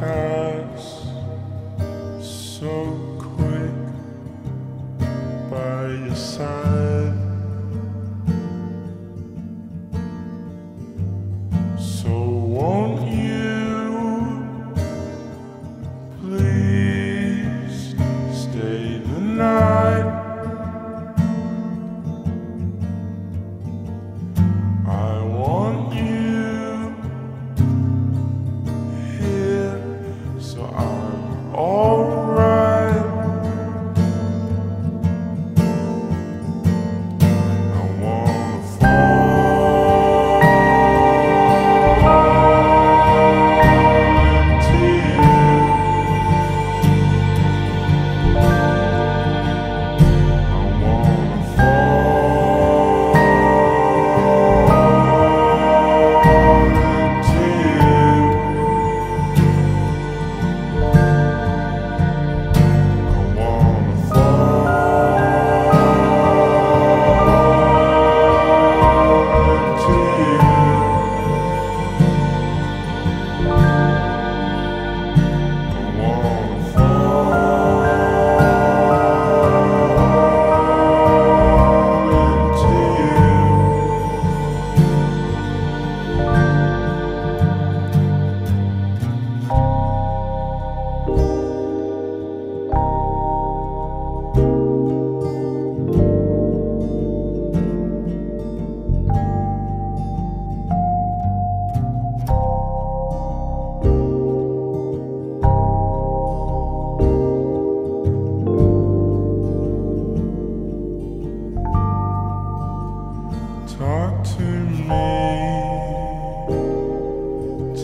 past.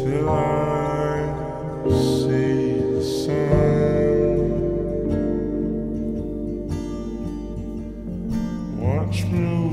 Till I see the sun. Watch me